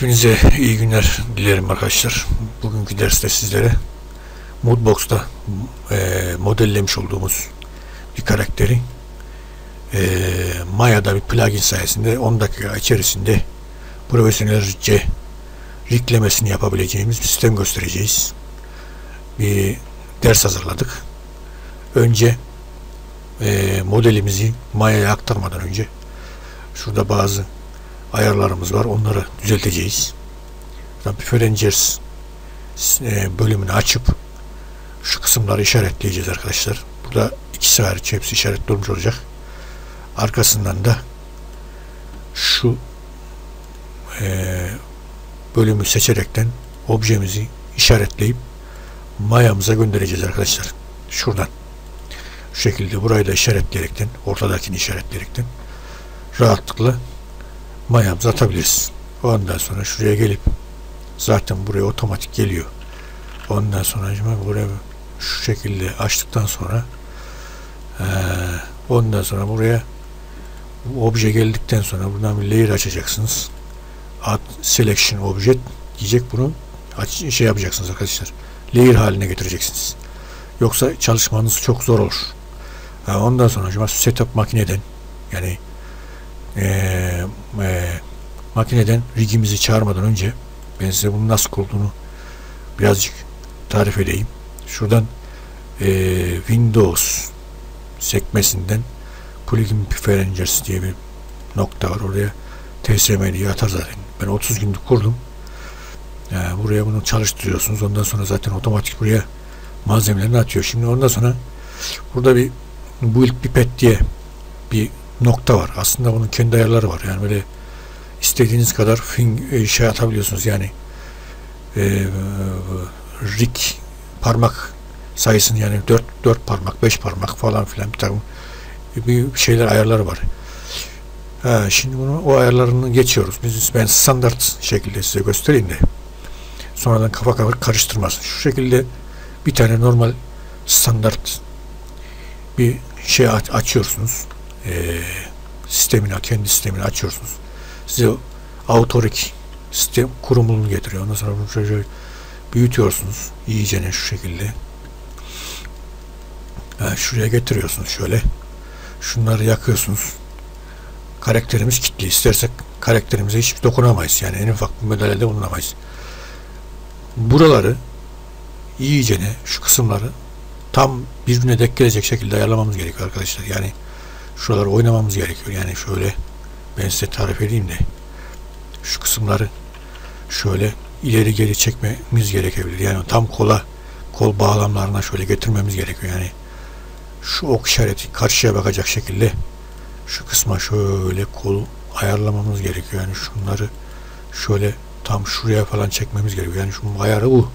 Hepinize iyi günler dilerim arkadaşlar. Bugünkü derste sizlere Moodbox'ta e, modellemiş olduğumuz bir karakteri e, Maya'da bir plugin sayesinde 10 dakika içerisinde profesyonelce riklemesini yapabileceğimiz bir sistem göstereceğiz. Bir ders hazırladık. Önce e, modelimizi Maya'ya aktarmadan önce şurada bazı ayarlarımız var. Onları düzelteceğiz. Preferences e, bölümünü açıp şu kısımları işaretleyeceğiz arkadaşlar. Burada ikisi hariç hepsi işaretli olmuş olacak. Arkasından da şu e, bölümü seçerekten objemizi işaretleyip mayamıza göndereceğiz arkadaşlar. Şuradan. Şu şekilde burayı da işaretleyerekten, ortadakini işaretleyerekten rahatlıkla mayamızı atabiliriz. Ondan sonra şuraya gelip zaten buraya otomatik geliyor. Ondan sonra buraya şu şekilde açtıktan sonra ee, ondan sonra buraya obje geldikten sonra buradan bir layer açacaksınız. Add selection object diyecek bunu aç, şey yapacaksınız arkadaşlar. Layer haline getireceksiniz. Yoksa çalışmanız çok zor olur. Ha, ondan sonra acaba setup makineden yani e, e, makineden rigimizi çağırmadan önce ben size bunun nasıl kurulduğunu birazcık tarif edeyim. Şuradan e, Windows sekmesinden plugin preferences diye bir nokta var. Oraya TSM diye atar zaten. Ben 30 günlük kurdum. Yani buraya bunu çalıştırıyorsunuz. Ondan sonra zaten otomatik buraya malzemelerini atıyor. Şimdi ondan sonra burada bir build pipet diye bir nokta var. Aslında bunun kendi ayarları var. Yani böyle istediğiniz kadar e, şey atabiliyorsunuz. Yani e, rig parmak sayısını yani 4 4 parmak, 5 parmak falan filan bir takım bir şeyler ayarları var. Ha, şimdi bunu o ayarlarını geçiyoruz. Biz ben standart şekilde size göstereyim de sonradan kafa kafa karıştırmasın. Şu şekilde bir tane normal standart bir şey açıyorsunuz e, sistemini, kendi sistemini açıyorsunuz. Size autorik sistem kurumunu getiriyor. Ondan sonra bunu şöyle büyütüyorsunuz. İyice şu şekilde. Yani şuraya getiriyorsunuz şöyle. Şunları yakıyorsunuz. Karakterimiz kilitli. İstersek karakterimize hiç dokunamayız. Yani en ufak bir müdahalede bulunamayız. Buraları iyicene şu kısımları tam birbirine denk gelecek şekilde ayarlamamız gerekiyor arkadaşlar. Yani şuraları oynamamız gerekiyor. Yani şöyle ben size tarif edeyim de şu kısımları şöyle ileri geri çekmemiz gerekebilir. Yani tam kola kol bağlamlarına şöyle getirmemiz gerekiyor. Yani şu ok işareti karşıya bakacak şekilde şu kısma şöyle kol ayarlamamız gerekiyor. Yani şunları şöyle tam şuraya falan çekmemiz gerekiyor. Yani şunun ayarı bu.